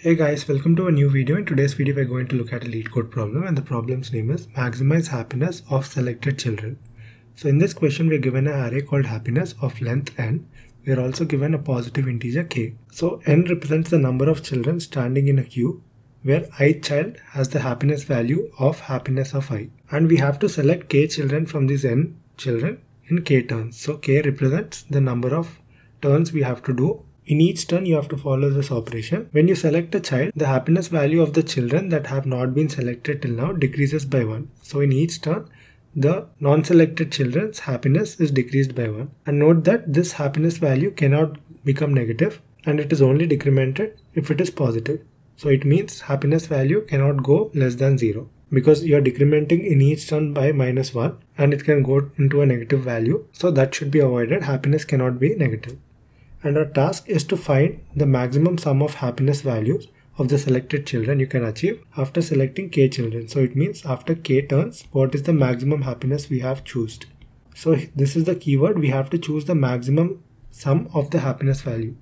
Hey guys, welcome to a new video. In today's video, we're going to look at a LeetCode problem and the problem's name is maximize happiness of selected children. So in this question, we're given an array called happiness of length n. We're also given a positive integer k. So n represents the number of children standing in a queue where ith child has the happiness value of happiness of i. And we have to select k children from these n children in k turns. So k represents the number of turns we have to do in each turn, you have to follow this operation. When you select a child, the happiness value of the children that have not been selected till now decreases by 1. So in each turn, the non-selected children's happiness is decreased by 1. And note that this happiness value cannot become negative and it is only decremented if it is positive. So it means happiness value cannot go less than 0 because you are decrementing in each turn by minus 1 and it can go into a negative value. So that should be avoided. Happiness cannot be negative and our task is to find the maximum sum of happiness values of the selected children you can achieve after selecting k children. So it means after k turns, what is the maximum happiness we have chosen. So this is the keyword, we have to choose the maximum sum of the happiness value.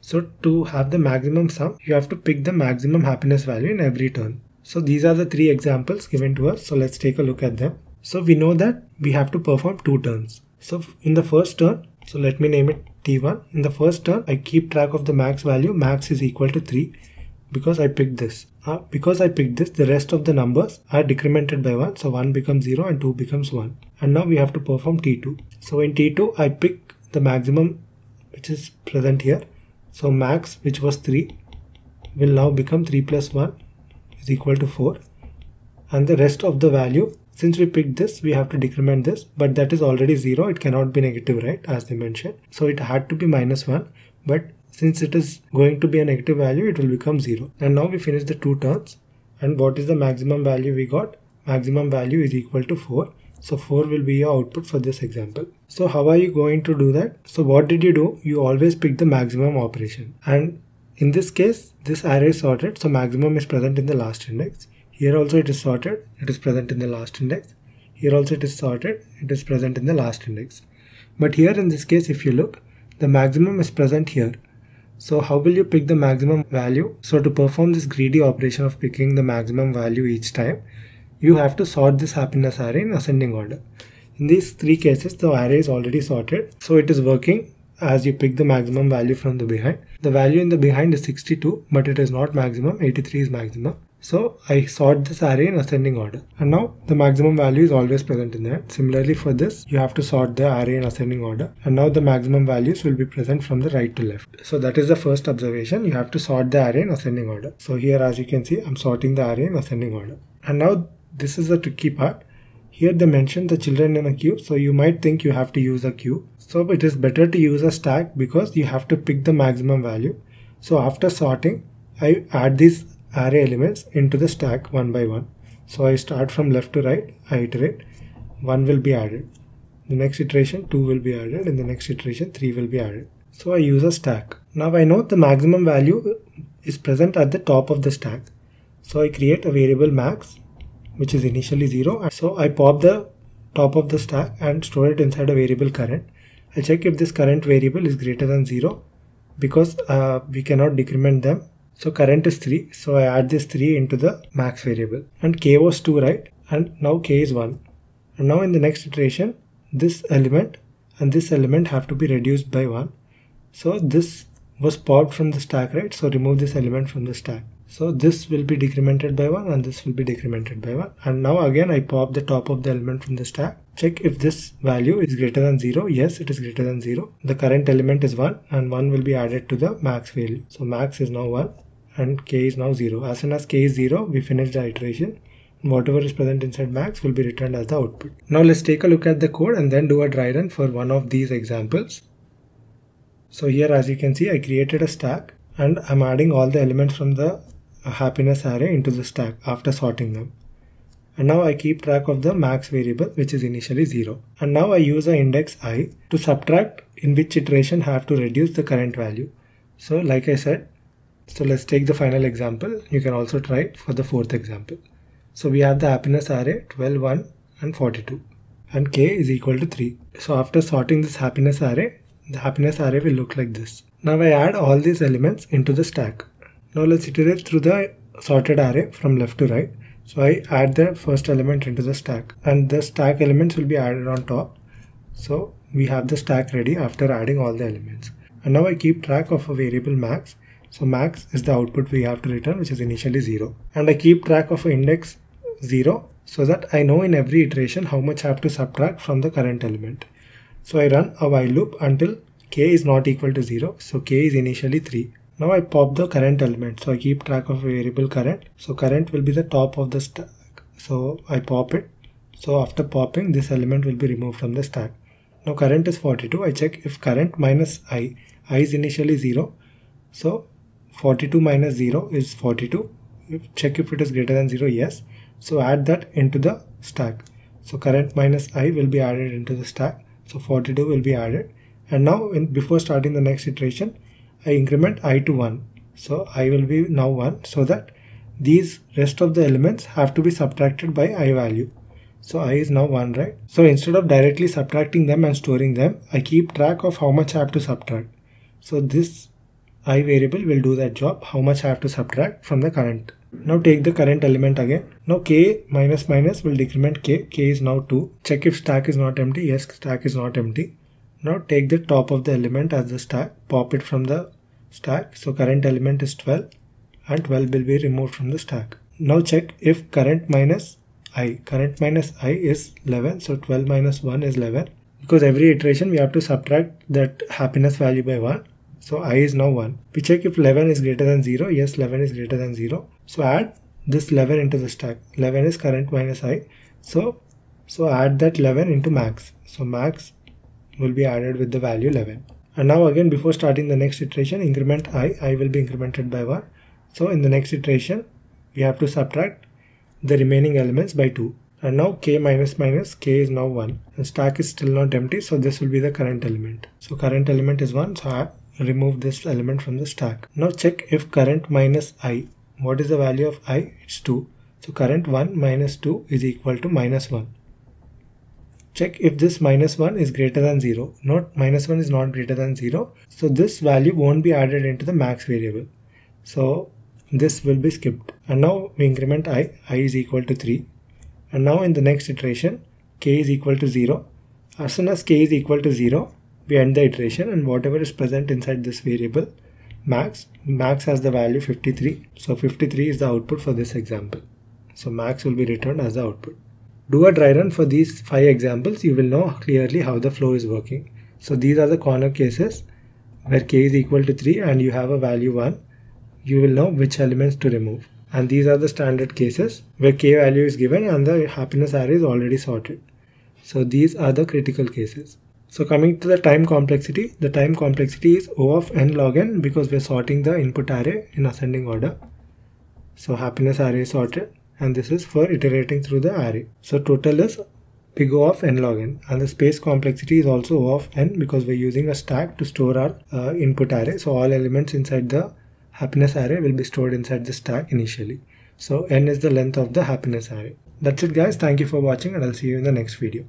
So to have the maximum sum, you have to pick the maximum happiness value in every turn. So these are the three examples given to us. So let's take a look at them. So we know that we have to perform two turns. So in the first turn, so let me name it T1. In the first turn, I keep track of the max value. Max is equal to 3 because I picked this. Uh, because I picked this, the rest of the numbers are decremented by 1. So 1 becomes 0 and 2 becomes 1. And now we have to perform T2. So in T2, I pick the maximum which is present here. So max, which was 3, will now become 3 plus 1 is equal to 4. And the rest of the value since we picked this, we have to decrement this, but that is already 0. It cannot be negative, right? As they mentioned. So it had to be minus 1, but since it is going to be a negative value, it will become 0. And now we finish the two turns. And what is the maximum value we got? Maximum value is equal to 4. So 4 will be your output for this example. So how are you going to do that? So what did you do? You always pick the maximum operation. And in this case, this array is sorted. So maximum is present in the last index. Here also it is sorted, it is present in the last index. Here also it is sorted, it is present in the last index. But here in this case, if you look, the maximum is present here. So how will you pick the maximum value? So to perform this greedy operation of picking the maximum value each time, you have to sort this happiness array in ascending order. In these three cases, the array is already sorted. So it is working as you pick the maximum value from the behind. The value in the behind is 62, but it is not maximum, 83 is maximum. So I sort this array in ascending order. And now the maximum value is always present in there. Similarly for this, you have to sort the array in ascending order. And now the maximum values will be present from the right to left. So that is the first observation. You have to sort the array in ascending order. So here as you can see, I'm sorting the array in ascending order. And now this is the tricky part. Here they mention the children in a queue. So you might think you have to use a queue. So it is better to use a stack because you have to pick the maximum value. So after sorting, I add these array elements into the stack one by one. So I start from left to right, I iterate, one will be added. The next iteration, two will be added, and the next iteration, three will be added. So I use a stack. Now I know the maximum value is present at the top of the stack. So I create a variable max, which is initially zero. So I pop the top of the stack and store it inside a variable current. I check if this current variable is greater than zero because uh, we cannot decrement them so current is 3. So I add this 3 into the max variable. And k was 2, right? And now k is 1. And now in the next iteration, this element and this element have to be reduced by 1. So this was popped from the stack, right? So remove this element from the stack. So this will be decremented by 1 and this will be decremented by 1. And now again I pop the top of the element from the stack. Check if this value is greater than 0. Yes, it is greater than 0. The current element is 1 and 1 will be added to the max value. So max is now 1 and k is now 0. As soon as k is 0, we finish the iteration. Whatever is present inside max will be returned as the output. Now let's take a look at the code and then do a dry run for one of these examples. So here as you can see, I created a stack and I'm adding all the elements from the happiness array into the stack after sorting them. And now I keep track of the max variable which is initially 0. And now I use a index i to subtract in which iteration have to reduce the current value. So like I said, so let's take the final example. You can also try for the fourth example. So we have the happiness array 12, 1 and 42 and k is equal to 3. So after sorting this happiness array, the happiness array will look like this. Now I add all these elements into the stack. Now let's iterate through the sorted array from left to right. So I add the first element into the stack and the stack elements will be added on top. So we have the stack ready after adding all the elements. And now I keep track of a variable max. So max is the output we have to return which is initially 0. And I keep track of index 0 so that I know in every iteration how much I have to subtract from the current element. So I run a while loop until k is not equal to 0. So k is initially 3. Now I pop the current element. So I keep track of a variable current. So current will be the top of the stack. So I pop it. So after popping this element will be removed from the stack. Now current is 42. I check if current minus i. i is initially 0. So 42 minus 0 is 42. Check if it is greater than 0. Yes. So add that into the stack. So current minus i will be added into the stack. So 42 will be added. And now in, before starting the next iteration, I increment i to 1. So i will be now 1 so that these rest of the elements have to be subtracted by i value. So i is now 1, right? So instead of directly subtracting them and storing them, I keep track of how much I have to subtract. So this i variable will do that job, how much I have to subtract from the current. Now take the current element again. Now k minus minus will decrement k. k is now 2. Check if stack is not empty. Yes, stack is not empty. Now take the top of the element as the stack, pop it from the stack. So current element is 12 and 12 will be removed from the stack. Now check if current minus i. Current minus i is 11. So 12 minus 1 is 11. Because every iteration we have to subtract that happiness value by 1. So i is now 1. We check if 11 is greater than 0. Yes, 11 is greater than 0. So add this 11 into the stack. 11 is current minus i. So, so add that 11 into max. So max will be added with the value 11. And now again before starting the next iteration increment i, i will be incremented by 1. So in the next iteration we have to subtract the remaining elements by 2. And now k minus minus k is now 1 and stack is still not empty so this will be the current element. So current element is 1 so remove this element from the stack. Now check if current minus i. What is the value of i? It's 2. So current 1 minus 2 is equal to minus 1. Check if this minus 1 is greater than 0. Not minus 1 is not greater than 0. So this value won't be added into the max variable. So this will be skipped. And now we increment i. i is equal to 3. And now in the next iteration, k is equal to 0. As soon as k is equal to 0, we end the iteration and whatever is present inside this variable, max, max has the value 53. So 53 is the output for this example. So max will be returned as the output. Do a dry run for these five examples. You will know clearly how the flow is working. So these are the corner cases where k is equal to 3 and you have a value 1. You will know which elements to remove. And these are the standard cases where k value is given and the happiness array is already sorted. So these are the critical cases. So coming to the time complexity, the time complexity is O of n log n because we're sorting the input array in ascending order. So happiness array is sorted and this is for iterating through the array. So total is big O of n log n and the space complexity is also O of n because we're using a stack to store our uh, input array. So all elements inside the happiness array will be stored inside the stack initially. So n is the length of the happiness array. That's it guys. Thank you for watching and I'll see you in the next video.